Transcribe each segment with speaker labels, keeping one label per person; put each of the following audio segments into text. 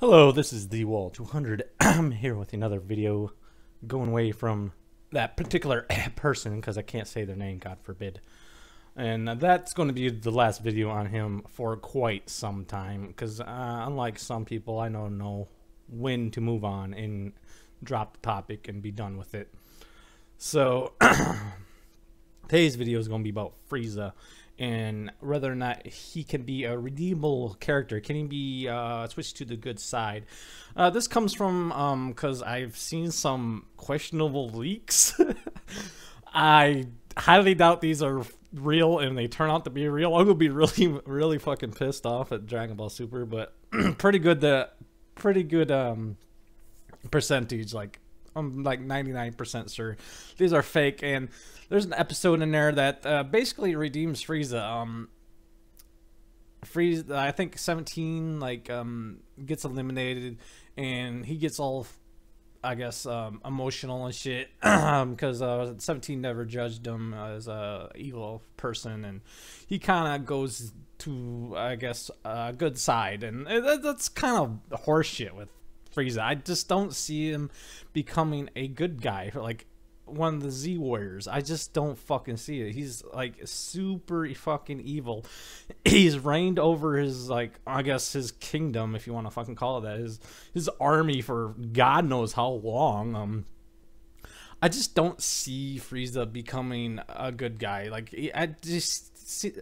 Speaker 1: Hello, this is the Wall 200. I'm here with another video going away from that particular person because I can't say their name, God forbid. And that's going to be the last video on him for quite some time because uh, unlike some people, I don't know when to move on and drop the topic and be done with it. So today's video is going to be about Frieza and whether or not he can be a redeemable character. Can he be uh, switched to the good side? Uh, this comes from because um, I've seen some questionable leaks. I highly doubt these are real and they turn out to be real. I will be really, really fucking pissed off at Dragon Ball Super, but pretty good. The pretty good um, percentage, like I'm like 99% sure these are fake. And there's an episode in there that uh, basically redeems Frieza. Um, Frieza, I think 17 like um gets eliminated, and he gets all, I guess, um, emotional and shit because uh, 17 never judged him as a evil person, and he kind of goes to I guess a good side, and that's kind of horseshit with Frieza. I just don't see him becoming a good guy, like one of the Z Warriors. I just don't fucking see it. He's like super fucking evil. He's reigned over his like I guess his kingdom, if you want to fucking call it that, his his army for God knows how long. Um, I just don't see Frieza becoming a good guy. Like I just see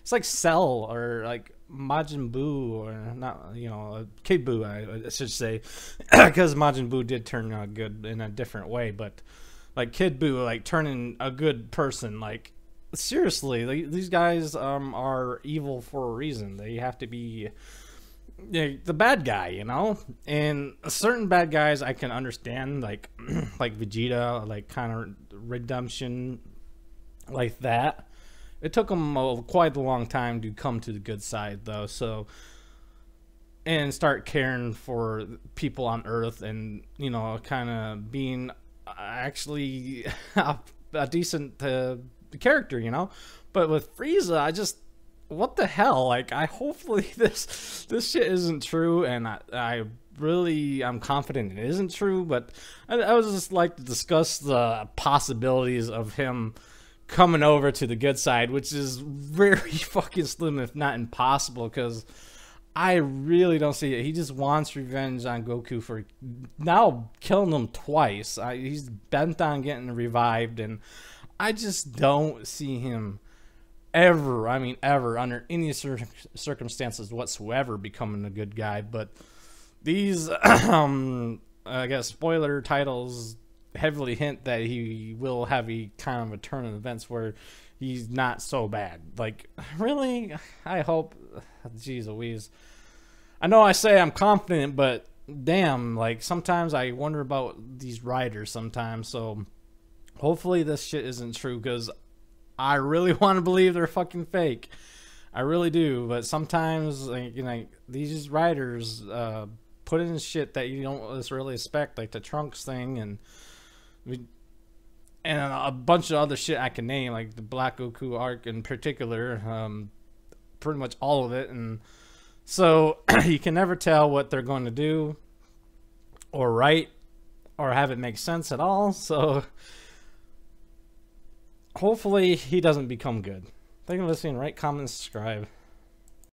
Speaker 1: it's like Cell or like Majin Buu or not, you know, Kid Buu, I, I should say, because Majin Buu did turn out good in a different way, but like Kid Buu, like turning a good person, like seriously, like, these guys um are evil for a reason. They have to be the bad guy, you know. And certain bad guys I can understand, like like Vegeta, like kind of redemption, like that it took him a, quite a long time to come to the good side, though. So, and start caring for people on Earth, and you know, kind of being actually a, a decent uh, character, you know. But with Frieza, I just what the hell? Like, I hopefully this this shit isn't true, and I, I really I'm confident it isn't true. But I, I would just like to discuss the possibilities of him coming over to the good side, which is very fucking slim, if not impossible, because I really don't see it. He just wants revenge on Goku for now killing him twice. I, he's bent on getting revived, and I just don't see him ever, I mean, ever, under any cir- circumstances whatsoever, becoming a good guy. But these, um, I guess, spoiler titles heavily hint that he will have a kind of a turn of events where he's not so bad. Like, really? I hope. Jeez Louise. I know I say I'm confident, but damn, like, sometimes I wonder about these writers sometimes. So, hopefully, this shit isn't true because I really want to believe they're fucking fake. I really do, but sometimes, like, you know, these writers uh, put in shit that you don't really expect, like the Trunks thing and and a bunch of other shit I can name, like the Black Goku arc in particular, um, pretty much all of it. And so you can never tell what they're going to do or write or have it make sense at all. So hopefully he doesn't become good. Thank you for listening. Write, comment, subscribe.